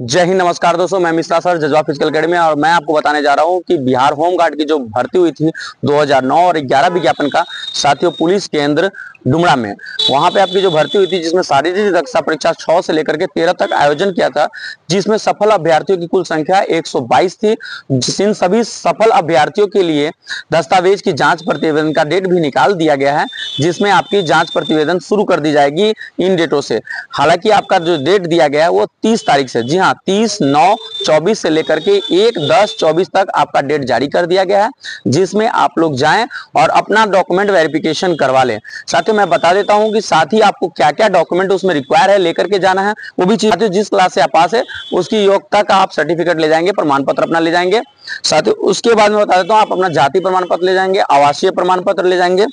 जय हिंद, नमस्कार दोस्तों, मैं Mishra sir Jazba physical academy और मैं आपको बताने जा रहा हूँ कि बिहार होम गार्ड की जो भर्ती हुई थी 2009 और 11 विज्ञापन का, साथियों, पुलिस केंद्र डुमरा में। वहाँ पे आपकी जो भर्ती हुई थी, जिसमें शारीरिक दक्षता परीक्षा 6 से लेकर के 13 तक आयोजन किया था, जिसमें सफल अभ्यर्थियों की कुल संख्या 122 थी। जिन सभी सफल अभ्यर्थियों के लिए दस्तावेज़ की जाँच प्रतिवेदन का डेट भी निकाल दिया गया है, जिसमें आपकी जाँच प्रतिवेदन शुरू कर दी जाएगी इन डेटों से। हालाँकि आपका जो डेट दिया गया है, वो तीस तारीख से। जी हाँ तीस, नौ, चौबीस से लेकर के एक, दस, चौबीस तक आपका डेट जारी कर दिया गया है, जिसमें आप लोग जाएँ और अपना डॉक्यूमेंट वेरिफिकेशन करवा लें। साथ ही मैं बता देता हूँ कि साथ ही आपको क्या क्या डॉक्यूमेंट उसमें रिक्वायर है, लेकर के जाना है, वो भी चीज़ जिस क्लास से आप पास है, उसकी योग्यता का आप सर्टिफिकेट ले जाएँगे प्रमाण पत्र अपना ले जाएँगे। साथ ही उसके बाद में बता देता हूँ, आप अपना जाति प्रमाण पत्र ले जाएँगे, आवासीय प्रमाण पत्र ले जाएँगे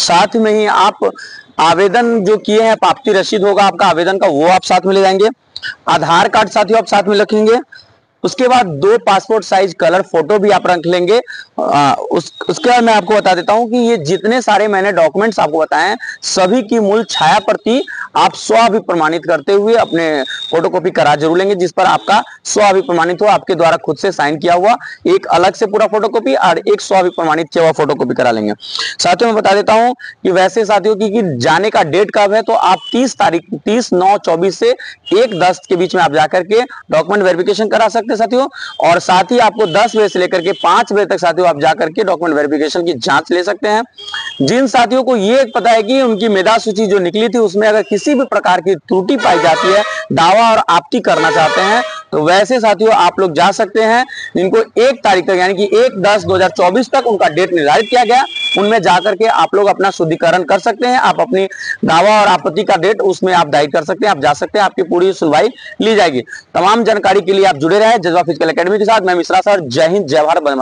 साथ में ही आप आवेदन जो किए हैं, प्राप्ति रसीद होगा आपका आवेदन का, वो आप साथ में ले जाएँगे। आधार कार्ड साथ ही आप साथ में रखेंगे। उसके बाद दो पासपोर्ट साइज़ कलर फ़ोटो भी आप रख लेंगे। आ, उस उसके बाद मैं आपको बता देता हूँ कि ये जितने सारे मैंने डॉक्यूमेंट्स आपको बताए हैं सभी की मूल छाया प्रति आप स्व प्रमाणित करते हुए अपने फोटोकॉपी करा ज़रूर लेंगे जिस पर आपका स्व प्रमाणित हो आपके द्वारा खुद से साइन किया हुआ एक अलग से पूरा फोटोकॉपी और एक स्व प्रमाणित किया हुआ फोटोकॉपी करा लेंगे। साथियों मैं बता देता हूँ कि वैसे साथियों कि जाने का डेट कब है तो आप तीस तारीख तीस नौ चौबीस से एक दस के बीच में आप जाकर के डॉक्यूमेंट वेरिफिकेशन करा सकते सकते साथियों, और साथ ही आपको 10 बजे से लेकर के 5 बजे तक साथियों आप जाकर के डॉक्यूमेंट वेरिफिकेशन की जाँच ले सकते हैं। जिन साथियों को ये पता है कि उनकी मेधा सूची जो निकली थी, उसमें अगर किसी भी प्रकार की त्रुटि पाई जाती है, दावा और आपती करना चाहते हैं तो वैसे साथियों, आप लोग जा सकते हैं। जिनको एक तारीख तक, यानी कि एक दस दो तक उनका डेट निर्धारित किया गया, उनमें जाकर के आप लोग अपना शुद्धिकरण कर सकते हैं। आप अपनी दावा और आपत्ति का डेट उसमें आप दायर कर सकते हैं। आप जा सकते हैं, आपकी पूरी सुनवाई ली जाएगी। तमाम जानकारी के लिए आप जुड़े रहे जजवा फ़िज़िकल अकेडमी के साथ। मैं मिश्रा सर, जय हिंद, जय भारत बंद